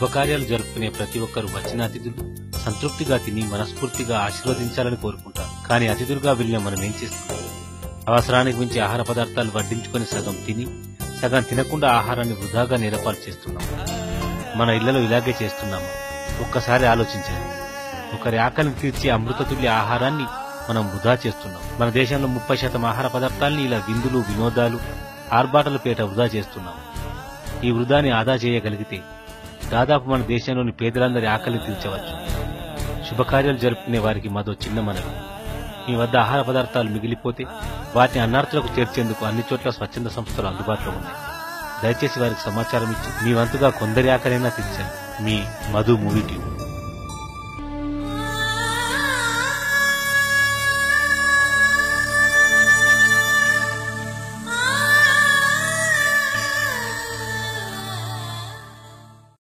శుభకార్యాలు జరుపుకునే ప్రతి ఒక్కరు వచ్చిన అతిథులు సంతృప్తిగా తిని మనస్ఫూర్తిగా ఆశీర్వదించాలని కోరుకుంటారు. కానీ అతిథులుగా వెళ్ళిన మనం ఏం చేస్తున్నాం? అవసరానికి మించి ఆహార పదార్థాలు వడ్డించుకొని సగం తిని సగం తినకుండా ఆహారాన్ని వృధాగా నేరపాలు చేస్తున్నాం. మన ఇళ్ళలో ఇలాగే చేస్తున్నాము ఒక్కసారి ఆలోచించాలి. ఒకరి ఆకలిని తీర్చే అమృతతుల్య ఆహారాన్ని మనం వృధా చేస్తున్నాం. మన దేశంలో ముప్పై శాతం ఆహార పదార్థాలని ఇలా విందులు వినోదాలు ఆర్భాటల పేట వృధా చేస్తున్నాం. ఈ వృధాని ఆదా చేయగలిగితే దాదాపు మన దేశంలోని పేదలందరి ఆకలిని తీర్చవచ్చు. శుభకార్యాలు జరుపుకునే వారికి మదో చిన్న మనవి. మీ వద్ద ఆహార పదార్థాలు మిగిలిపోతే వాటిని అన్నార్థులకు చేర్చేందుకు అన్ని చోట్ల స్వచ్ఛంద సంస్థలు అందుబాటులో ఉన్నాయి. దయచేసి వారికి సమాచారం ఇచ్చి మీ వంతుగా కొందరి ఆకలైనా తీర్చండి. మీ మధు మూవీ టీవీ.